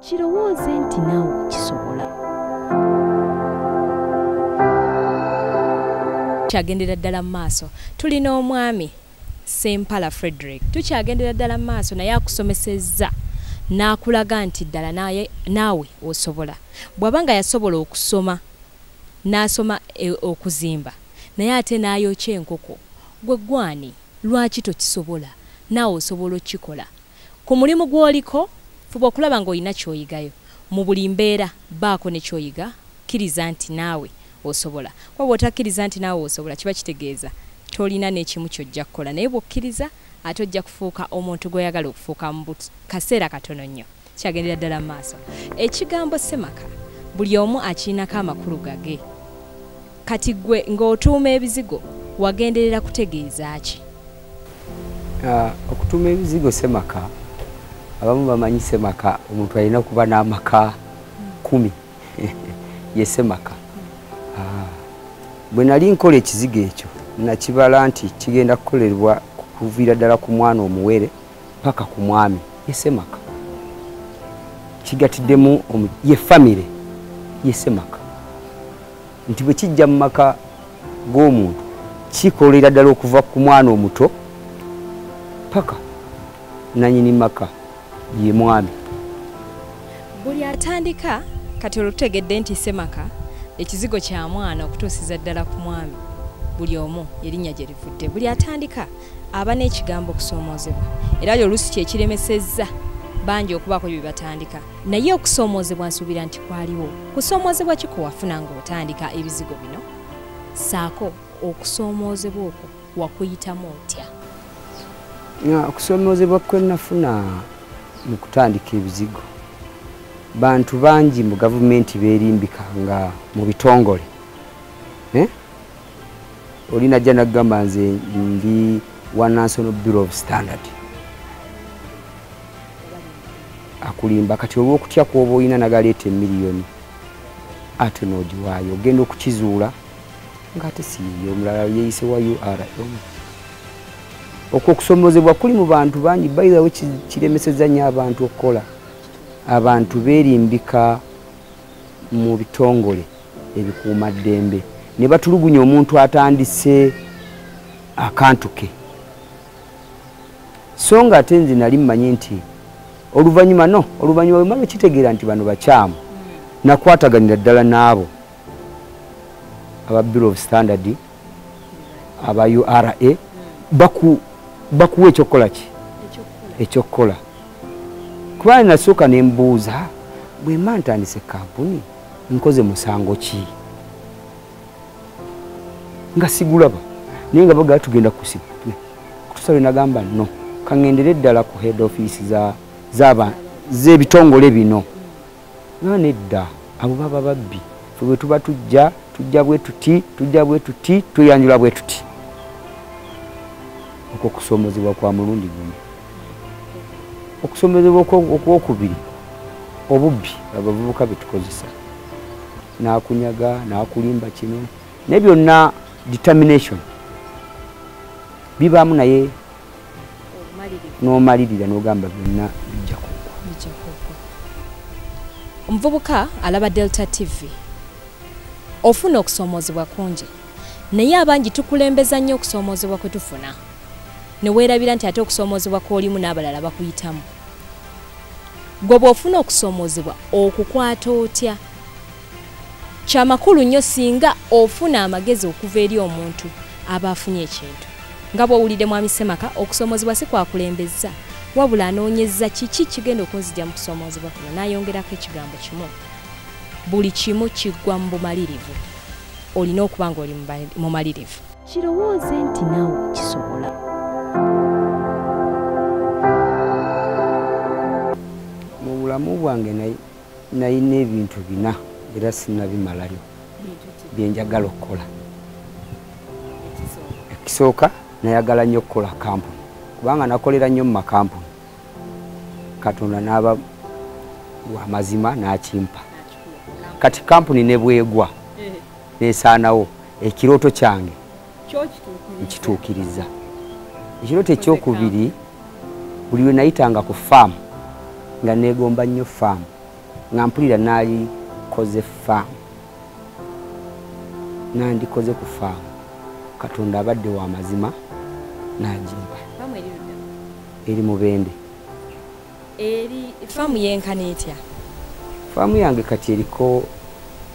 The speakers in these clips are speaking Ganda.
kirowooze nti naawe kisobola tukyagendera ddala mu maaso. Tulina omwami sempala frederick. Tukyagendera ddala mu maaso naye akusomesezza. N'akulaga nti ddala naawe osobola. Bw'aba nga yasobola okusoma n'asoma e, okuzimba naye ate n'ayokya enkoko gwe gwani lwaki tokisobola? Naawe osobola okikola ku mulimu gw'oliko fuba okulaba ng'olina ky'oyigayo. Mu buli mbeera baako ne ky'oyiga kkiriza nti naawe osobola. Kuba bw'otakkiriza nti naawe osobola kiba kitegeeza tolina n'ekimu ky'ojja kukola. Naye bw'okkiriza ate ojja kufuuka omuntu gw'oyagala okufuuka mu but- kaseera katono nnyo. Kyagendera ddala mu maaso. Ekigambo semaka buli omu akirinako amakulu gage. Kati gwe ng'otuuma ebizigo wagenderera kutegeeza ki? Ah, okutuuma ebizigo semaka abamu bamanyi semaka omuntu alina okuba n'amaka kumi. Ye semaka Ah, bwe nali nkola ekizigo ekyo nakibala nti kigenda kukolerwa kuviira ddala ku mwana omuwere paka ku mwami. Ye semaka kigatiddemu ye famire. Ye semaka nti bwe kijja mu maka g'omuntu kikolera ddala okuva ku mwana omuto paka nanyini maka ye mwami buli atandika kati olwo tutegedde nti semaka ekizigo kya mwana okutuusiza ddala ku mwami. Buli omu erinnya gye livudde. Buli atandika aba n'ekigambo okusoomoozebwa era ali oluusi kyekiremesezza bangi okubaako bye batandika. Naye okusoomoozebwa nsuubira nti kwaliwo. Kusoomoozebwa ki kwe wafuna ng'otandika ebizigo bino? Saako okusoomoozebwa okwo wakuyitamu otya? Ya, okusoomoozebwa kwe nafuna mu kutandika ebizigo. Bantu bangi mu gavumenti beerimbika nga mu bitongole. Eh? oli najja nagamba nze ndi national bureau of standard. Akulimba kati olw'okutya kwoba olina nagaleeta emiliyoni ate n'ogiwaayo ogenda okukizuula ngaate siiyo omulala yeeyise wa urm okwo okusomozebwa kuli mu bantu bangi bairawo kiremeseza nnyo abantu okukola. Abantu beerimbika mu bitongole ebikuuma ddembe. Ne batulugunya omuntu atandise akantu ke. So nga ate nze nali mmanyi nti oluvannyuma no oluvannyuma bwemala okitegeera nti bano bakyamu nakwataganira ddala n'abo aba bureau of standard aba ura baku bakuwa ekyokukola ki? Ekyokukola kuba nasooka ne mbuuza bwe mba ntandise kampuni nkoze musango ki? Nga sigulaba naye nga bagala tugenda kutusale nagamba no kaŋŋendere ddala ku head office z'ebitongole bino. Nga nedda abo baba babbi fe bwe tuba tujja tujja bwe tuti tujja bwe tuti tweyanjula bwe tuti okusomozebwa kwa mulundi gumu. Okusomezebwa okwo- okwokubiri obubbi abavubuka betukozesa. Nakunyaga nakulimba kino naye byonna determination bibaamu naye n'omalirira n'ogamba byonna bijja kugwa omuvubuka alaba delta tv ofuna okusoomoozebwa kungi. Naye abangi tukulembeza nnyo okusoomoozebwa kwe tufuna ne weerabira nti ate okusoomoozebwa kw'olimu n'abalala bakuyitamu. Gwe bw'ofuna okusoomoozebwa okukwata otya? Kyamakulu nnyo singa ofuna amagezi okuva eri omuntu aba afunye ekintu. Nga bw'owulidde mwami semaka okusoomoozebwa si kwakulembeza wabula anoonyeza kiki kigenda okunzija mu kusoomoozebwa kuno? N'ayongerako ekigambo kimu. Buli kimu kiggwa mu bumalirivu. Olina okuba ng'oli muba- mumalirivu kirowooze nti naawe kisobola bulamu bwange nayi- nayina ebintu bina era sinabimalayo byenjagala okukola. Ekisooka nayagala nnyo okukola kampuni kubanga nakolera nnyo mu makampuni. Katonda n'aba wa mazima n'akimpa. Kati kampuni ne bwegwa nesaanawo ekirooto kyange nkituukiriza. Ekirooto ekyokubiri buli lwe nayitanga ku faamu nga neegomba nnyo faamu nga mpulira naali koze faamu nandikoze ku faamu katonda abadde wa mazima nagimba eri mubende eri faamu yenkana etya faamu yange kati eriko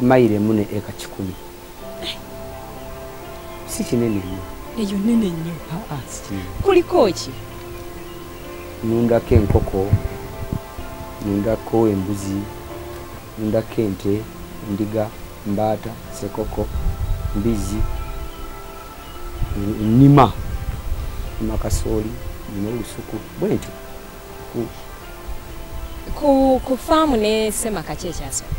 mayiro emu ne eka kikumi. Si kinene nnyo. Eyo nene nnyo. Si kinene. Kuliko ki? Nundako enkoko nundako embuzi nundako ente ndiga mbaata sekoko mbizi nima nima kasooli nima olusuku bwe ntyo. Ku- ku, faamu ne semaka ki ekyasooka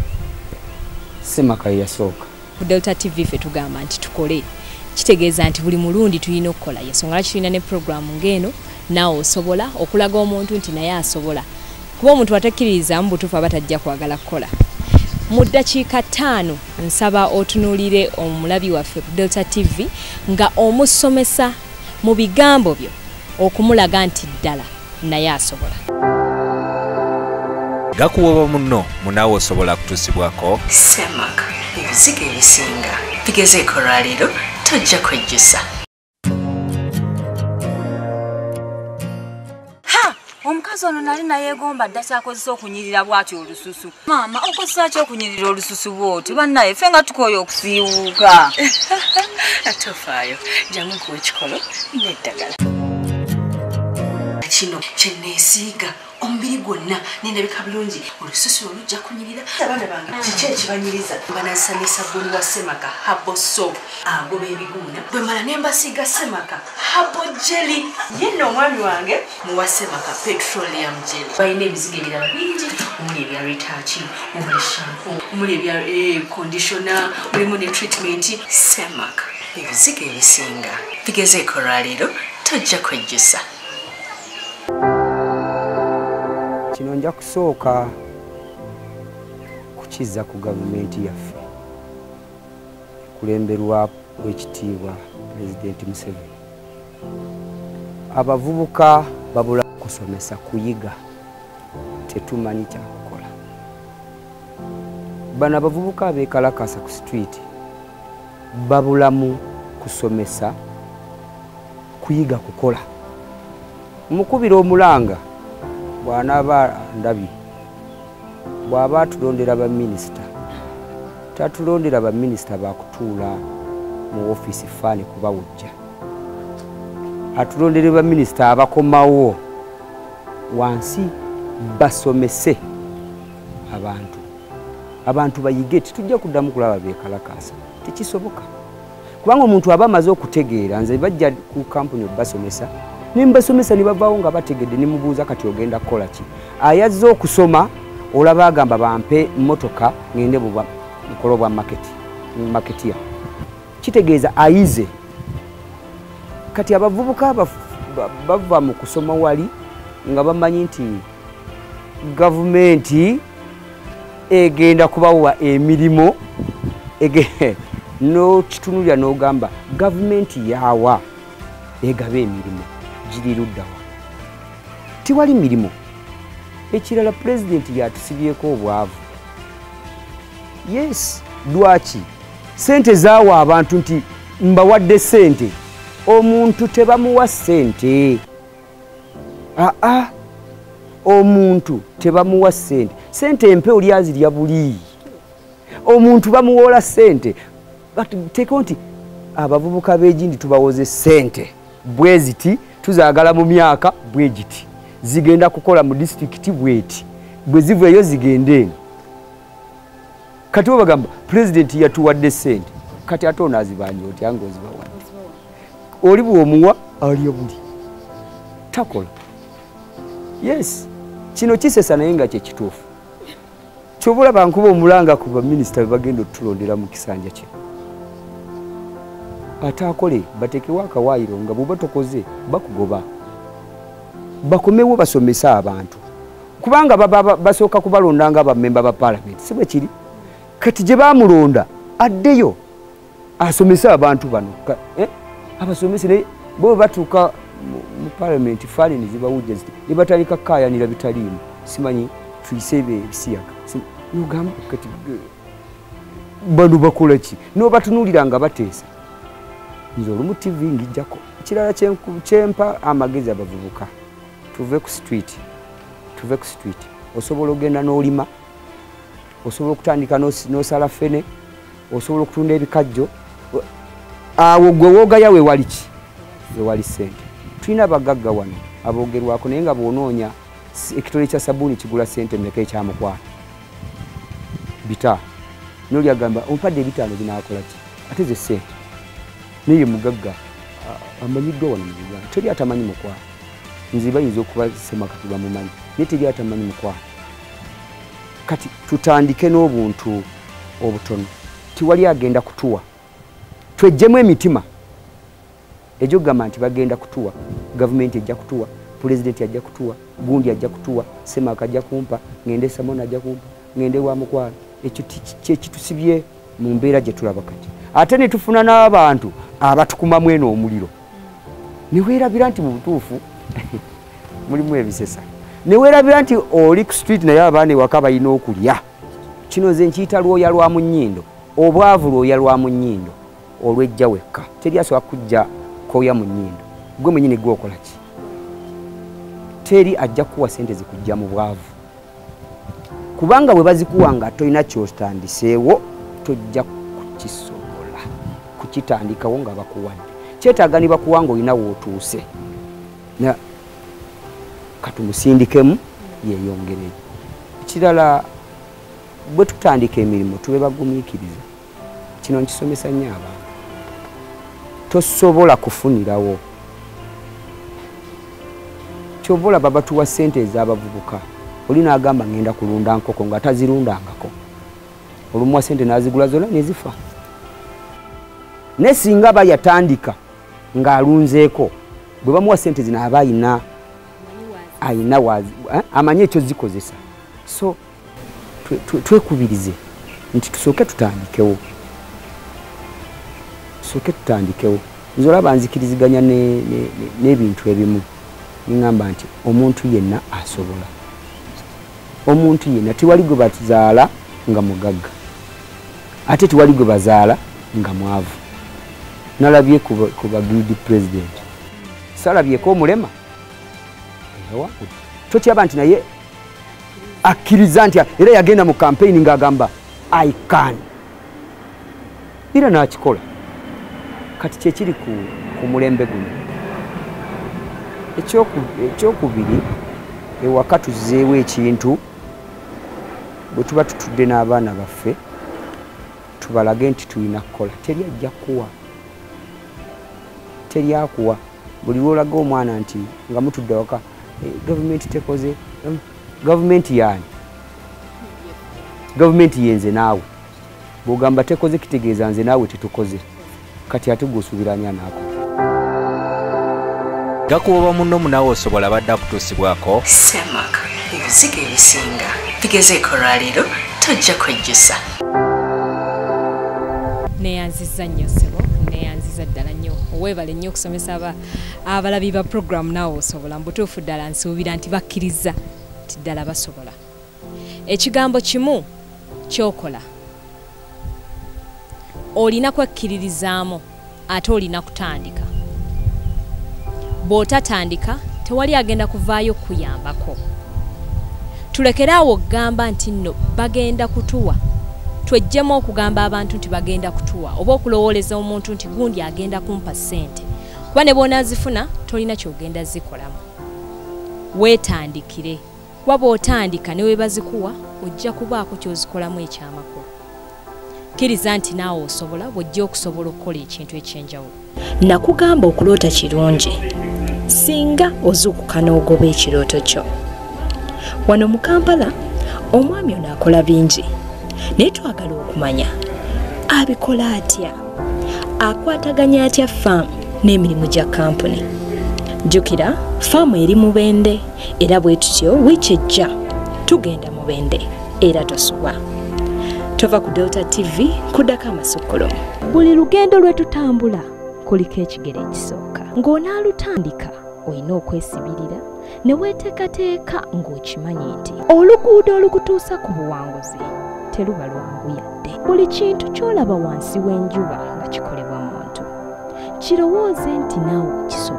semaka yeyasooka ku delta tv ffe tugamba nti tukole. Kitegeeza nti buli mulundi tulina okukola. Yensonga lwaki tulina ne puroguramu ng'eno naawe osobola okulaga omuntu nti naye asobola kuba omuntu atakkiririzamu butuufu aba tajja kwagala kukola. Mu ddakiika ttaano nsaba otunuulire omulabi waffe ku delta tv nga omusomesa mu bigambo byo okumulaga nti ddala naye asobola. Gakuwoba munno munaawe osobola kutuusibwako? Semaka ebizigo ebisinga. Bigezeeko lwaleero tojja kwejjusa omukazi ono nali nayeegomba dda kyakozesa okunyirira bw'ati olususu. Maama okozesa ki okunyirira olususu bw'oti bannaye ffe nga tukooya okusiiwuuka tofaayo jamu kuwa ekikolo n'eddagala kino kyeneesiiga omubiri gwonna nendabika bulungi. Olususu olujja kunyirira. Abaana bange kiki ekibanyiriza? Banasanisa ggulu wa semaka habo sop agoba ebiguuna bwe mala ne mbasiiga semaka habo jeli ye nno omwami wange muwa semaka petroleum jeli balina ebizigo ebirala bingi. Omuli ebya ritachi omuli shampo omuli ebya eh, conditiona mulimu ne treatment. Semaka ebizigo ebisinga. Bigezeeko lwaleero tojja kwejjusa nja kusooka kukiza ku gavumenti yaffe. Kulemberwa wekitiibwa pulezidenti museveni. Abavubuka babula kusomesa kuyiga tetumanyi kyakukola bano abavubuka abeekalakasa ku sitwiti babulamu kusomesa kuyiga kukola. Mukubira omulanga bw'anaaba ndabye bw'aba atulondera baminisita tatulondera baminisita bakutuula mu ofiisi faani kubawujja atulondere baminisita abakomawo wansi basomese abantu. Abantu bayige titujja kuddamu kulaba bekalakasa tekisoboka. Kubanga omuntu aba amaze okutegeera nze bajja ku kampuni obasomesa nembasomesa ne bavaawo nga bategedde ne mubuuza kati ogenda kukola ki. Ayazze okusoma olaba agamba bampe motoka ngende buba mukolo bwa maketi maketia kitegeeza ayize. Kati abavubuka bava mu kusoma wali nga bamanyi nti gavumenti egenda kubawa emirimu nokitunulira n'ogamba gavumenti yawa egaba emirimu giri luddawa tiwali mirimu. Ekirala pulezidenti yatusibyeko obwavu. Yes lwaki? Sente zaawa abantu nti mbawadde sente omuntu tebamuwa sente aa omuntu tebamuwa sente sente empe oli azirya buli. Omuntu bamuwola sente teeko nti abavubuka b'egindi tubawoze sente bwe ziti tuzaagala mu myaka bwe giti? Zigenda kukola mu disitulikiti bweti bwe zivaeyo zigende eno? Kati bagamba pulezidenti yatuwadde sente kati ate onaazibanja otya nga ozibawadde oli bw'omuwa? Alya buli. Takola. Yes. Kino kisesa naye nga kyekituufu kyobulaba nkuba omulanga ku baminisita bebagenda otulondera mu kisanja kino ate akole batekewo akawaayiro nga bweba tokoze bakugoba. Bakomewo basomese abantu. Kubanga basooka kubalonda nga bamemba ba paalamenti si bwe kiri. Kati gye bamulonda addeyo asomese abantu bano. Eh? abasomese naye bo batuuka mu- paalamenti faani ne zibawujja ziti ne batandika kukaayanira bitaliimu. Simanyi tuyise ebyo ebisiyaga. Si- nogamba kati g- bano bakola ki? Nobatunuulira nga bateesa nze olumu tv ngijjako kirala kyempa amagezi abavubuka. Tuve ku street. Tuve ku street. Osobola ogenda n'olima. Osobola okutandika n'os- n'osala fene osobola okutunda ebikajjo. Awo gwe woogaya wewali ki? Wewali sente tulina abagagga wano aboogerwako naye nga bwonoonya ekitole kya sabuuni kigula sente meka ekyamukwano. Bita noli agamba ompadde ebitaano binakola ki? Ate ze sente naye mugagga amanyiddwa wano mu uganda? Teri atamanyi mukwano nze bayinza okuba semakati bamumanyi. Naye teri atamanyi mukwano kati tutandike n'obuntu obutono. Tiwali agenda kutuwa. Twejjemu emitima. Ejjo kugamba nti bagenda kutuwa. Gavumenti ejja kutuwa. Pulezidenti ajja kutuwa. Gundi ajja kutuwa. Semaka ajja kumpa. Ngende samona ajja kumpa. Ngende wa mukwano ekyo kyekitusibye mu mbeera gye tulaba kati. Ate ne tufuna n'abantu abatukumamu eno omuliro. Neweerabira nti mu butuufu mulimu ebisesa. Neweerabira nti oli ku street naye abaana ewaka balina okulya. Kino nze nkiyita lwoya lwa mu nnyindo obwavu lwoya lwa mu nnyindo olwejja wekka. Teri asobola kujja kooya mu nnyindo gwe mwenyini gwe okola ki? Teri ajja kuwa sente zikujja mu bwavu. Kubanga bwe bazikuwa nga tolina kyotandiseewo tojja kukisobola kukitandikawo nga bakuwadde. Kyetaaga ne bakuwa nga olina wootuuse Na- katumusindikemu yeyongereyo ekirala bwe tutandika emirimu tube bagumiikiriza. Kino nkisomesa nnyo abantu. Tosobola kufunirawo. Kyova olaba batuwa sente ez'abavubuka oli n'agamba ngenda kulunda nkoko nga tazirundangako olumuwa sente n'azigula zonna nezifa ne singa aba yatandika ng'alunzeeko bwe bamuwa sente zino aba ayina ayina eh, amanyi ekyo zikozesa. So twe- twe- twekubirize nti tusooke tutandikewo. Tusooke tutandikewo. Nze olaba nzikiriziganya ne- ne- ne- n'ebintu ebimu. Niŋamba nti omuntu yenna asobola. Omuntu yenna tiwali gwe bazaala nga mugagga ate tiwali gwe bazaala nga mwavu. Nalabye ku ba- ku bagrid president. Salabyeko omulema? Tokyaba nti naye akkiriza nti era yagenda mu kampeyini ng'agamba i can. Era nakikola. Kati kyekiri ku, mulembe guno. Ekyoku- ekyokubiri ewaka tuzeewo ekintu bwe tuba tutudde n'abaana baffe tubalage nti tulina kukola. Teri ajja kuwa. Teri akuwa. Buli lwolaga omwana nti nga mutudde waka "Eh, gavumenti tekoze em, gavumenti yaani gavumenti yenze naawe. Bwogamba tekoze kitegeeza nze naawe tetukoze. Kati ate gwosuubiranya naako. Gakuba munno munaawe osobola abadde akutuusibwako? Semaka ebizigo ebisinga. Bigezeeko olwaleero tojja kwejjusa neyanziza nnyo sebo neyanziza ddala nnyo oweebale nnyo okusomesa aba abalabi ba puroguramu naawe osobola mubutuufu ddala nsuubira nti bakkiriza nti ddala basobola. Ekigambo kimu kyokola. Olina kwekkiririzaamu ate olina kutandika. Bw'otatandika tewali agenda kuvaayo kuyambako tulekeraawo okugamba nti nno bagenda kutuwa twejjemu okugamba abantu nti bagenda kutuwa oba okulowooleza omuntu nti gundi agenda kumpa ssente. Kuba ne bw'onaazifuna tolina kyogenda zikolamu. Weetandikire. Kuba bw'otandika ne webazikuwa ojja kubaako ky'ozikolamu ekyamakulu. Kkiriza nti naawe osobola bw'ojja okusobola okukola ekintu ekyenjawulo. Nakugamba okuloota kirungi. Singa ozuukuka n'ogoba ekirooto kyo. Wano mu kampala omwami ono akola bingi naye twagala okumanya abikola atya? Akwataganya atya faamu n'emirimu gya kampuni jjukira faamu eri mubende era bwe tutyo wiiki ejja tugenda mubende era tosuba tova ku delta tv kuddako amasukulumu buli lugendo lwe tutambula kuliko ekigere ekisooka. Ng'onaalutandika olina okwesibirira ne weeteekateeka ng'okimanyi nti oluguudo olukutuusa ku buwanguzi teruba lwangu yadde buli kintu ky'olaba wansi w'enjuba nga kikolebwa muntu. Kirowooze nti naawe okisobola